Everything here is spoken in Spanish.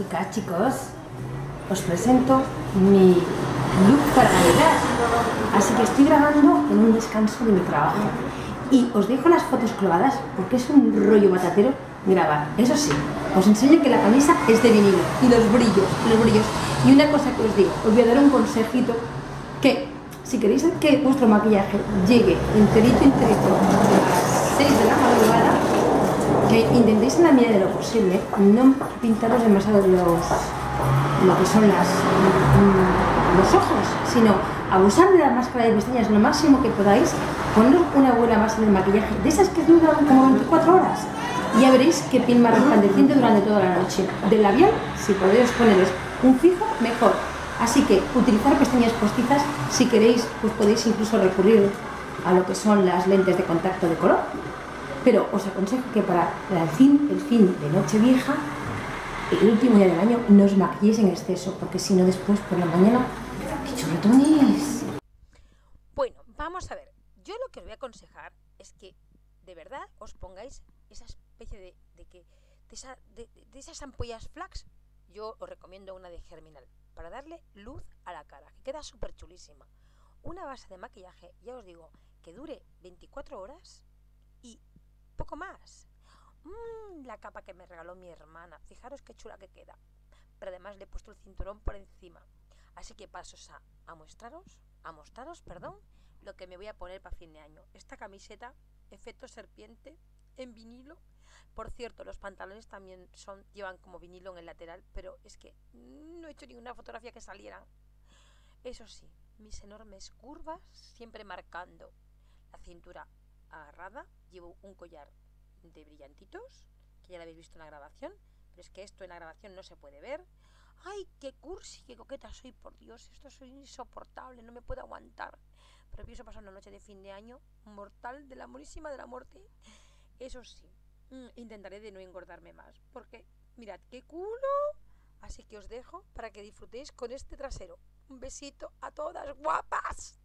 Chicas, chicos, os presento mi look para Navidad. Así que estoy grabando en un descanso de mi trabajo. Y os dejo las fotos clavadas porque es un rollo batatero grabar. Eso sí, os enseño que la camisa es de vinilo y los brillos, los brillos. Y una cosa que os digo, os voy a dar un consejito que si queréis que vuestro maquillaje llegue enterito, enterito a las 6 de la madrugada, intentéis en la medida de lo posible no pintaros demasiado los, lo que son las, mm, los ojos, sino abusar de la máscara de pestañas lo máximo que podáis, poneros una buena base de maquillaje, de esas que duran como 24 horas, y ya veréis qué piel más resplandeciente durante toda la noche. Del labial, si podéis poneros un fijo, mejor. Así que utilizar pestañas postizas, si queréis, pues podéis incluso recurrir a lo que son las lentes de contacto de color. Pero os aconsejo que para el fin, el fin de Nochevieja, el último día del año, no os maquilléis en exceso, porque si no después por la mañana, ¡qué chuletones! Bueno, vamos a ver. Yo lo que os voy a aconsejar es que de verdad os pongáis esa especie de, de que de, esa- de esas ampollas flax. Yo os recomiendo una de Germinal para darle luz a la cara, que queda súper chulísima. Una base de maquillaje, ya os digo, que dure 24 horas y poco más. Mm, la capa que me regaló mi hermana, fijaros qué chula que queda. Pero además le he puesto el cinturón por encima. Así que paso a, a mostraros, a mostraros, perdón, lo que me voy a poner para fin de año. Esta camiseta, efecto serpiente, en vinilo. Por cierto, los pantalones también son, llevan como vinilo en el lateral, pero es que no he hecho ninguna fotografía que salieran. Eso sí, mis enormes curvas siempre marcando la cintura agarrada. Llevo un collar de brillantitos, que ya lo habéis visto en la grabación, pero es que esto en la grabación no se puede ver. ¡Ay, qué cursi, qué coqueta soy! Por Dios, esto soy insoportable, no me puedo aguantar. Pero pienso pasar una noche de fin de año mortal de la morísima de la muerte. Eso sí, mm, intentaré de no engordarme más, porque mirad qué culo. Así que os dejo para que disfrutéis con este trasero. Un besito a todas guapas.